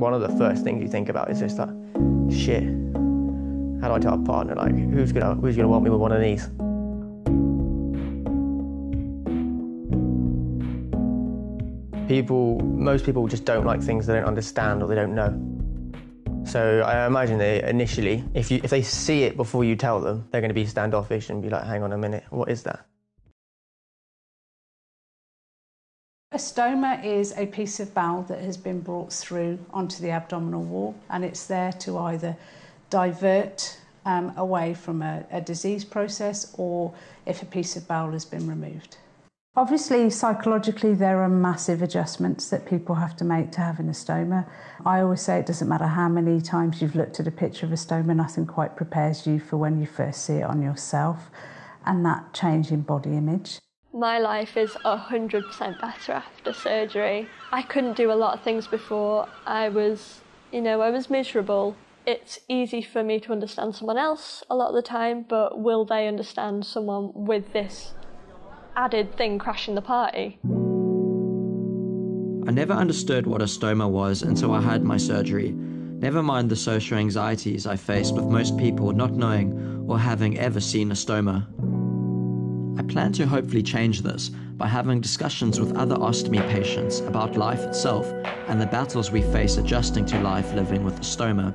one of the first things you think about is just like, shit, how do I tell a partner, like, who's gonna, who's gonna want me with one of these? People, most people just don't like things they don't understand or they don't know. So I imagine they initially, if, you, if they see it before you tell them, they're going to be standoffish and be like, hang on a minute, what is that? A stoma is a piece of bowel that has been brought through onto the abdominal wall and it's there to either divert um, away from a, a disease process or if a piece of bowel has been removed. Obviously, psychologically, there are massive adjustments that people have to make to having a stoma. I always say it doesn't matter how many times you've looked at a picture of a stoma, nothing quite prepares you for when you first see it on yourself and that change in body image. My life is 100% better after surgery. I couldn't do a lot of things before. I was, you know, I was miserable. It's easy for me to understand someone else a lot of the time, but will they understand someone with this added thing crashing the party. I never understood what a stoma was until I had my surgery. Never mind the social anxieties I faced with most people not knowing or having ever seen a stoma. I plan to hopefully change this by having discussions with other ostomy patients about life itself and the battles we face adjusting to life living with a stoma.